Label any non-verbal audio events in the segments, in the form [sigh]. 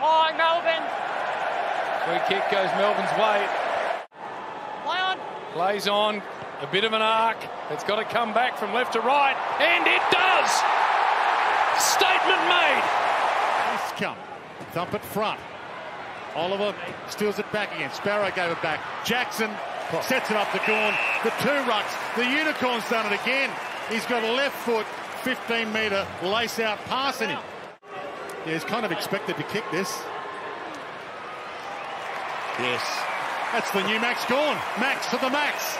Oh, Melbourne. Free kick goes Melbourne's way. Play on. Plays on. A bit of an arc. It's got to come back from left to right. And it does. Statement made. come. Thump it front. Oliver steals it back again. Sparrow gave it back. Jackson sets it up to Gawn. The two rucks. The Unicorn's done it again. He's got a left foot, 15 metre lace out passing him. Yeah, he's kind of expected to kick this. Yes. That's the new Max Gawn. Max to the max.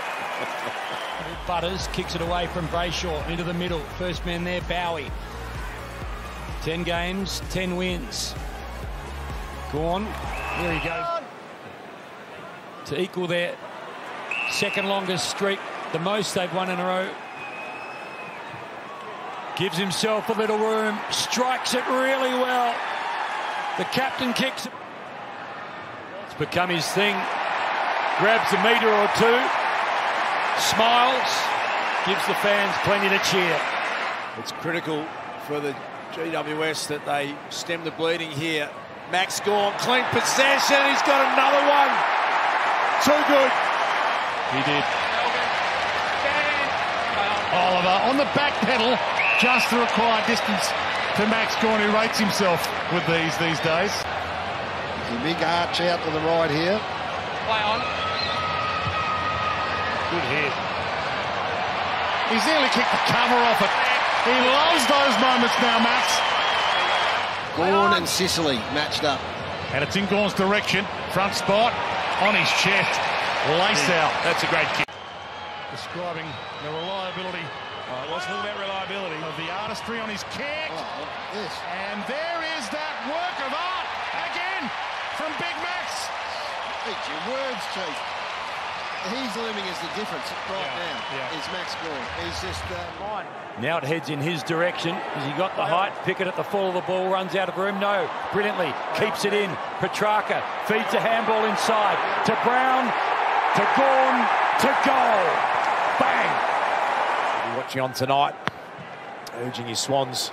[laughs] Butters kicks it away from Brayshaw into the middle. First man there, Bowey. 10 games, 10 wins. Gawn. There he goes. To equal their second longest streak, the most they've won in a row. Gives himself a little room, strikes it really well. The captain kicks it. It's become his thing. Grabs a metre or two, smiles, gives the fans plenty to cheer. It's critical for the GWS that they stem the bleeding here. Max Gawn, clean possession. He's got another one. Too good. He did. Oliver on the back pedal, just the required distance to Max Gawn, who rates himself with these these days. A big arch out to the right here. Play on. Good hit. He's nearly kicked the cover off it. He loves those moments now, Max. Gawn and Sicily matched up. And it's in Gawn's direction. Front spot on his chest. Lace out. That's a great kick. Describing the reliability. Oh, it wasn't all about reliability. Of the artistry on his kick. Oh, yes. And there is that work of art again from Big Max. Eat your words, Chief. He's looming as the difference right Yeah, now. yeah. Is Max Gawn. He's just. Uh, Now it heads in his direction. Has he got the height? Pickett at the fall of the ball, runs out of room. No, brilliantly keeps it in. Petrarca feeds a handball inside to Brown, to Gawn, to goal. Bang! Watching on tonight, urging his Swans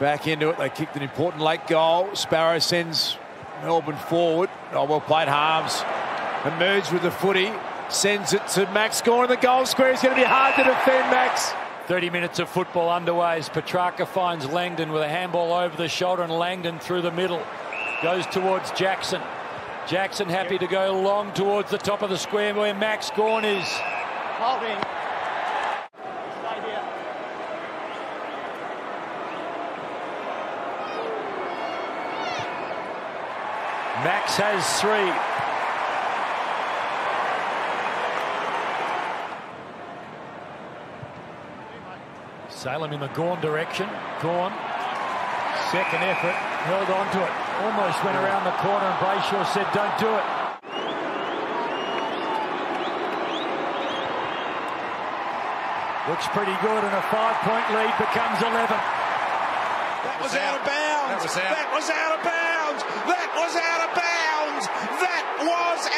back into it. They kicked an important late goal. Sparrow sends Melbourne forward. Oh, well played, Harmes. Emerged with the footy. Sends it to Max Gawn in the goal square. It's going to be hard to defend, Max. 30 minutes of football underway as Petrarca finds Langdon with a handball over the shoulder and Langdon through the middle. Goes towards Jackson. Jackson happy to go long towards the top of the square where Max Gawn is. Holding. Max has three. Salem in the Gawn direction. Gawn, second effort, held on to it. Almost went around the corner and Brayshaw said, don't do it. Looks pretty good and a five-point lead becomes 11. That was out of bounds. That was out of bounds. That was out of bounds. That was out of bounds. It is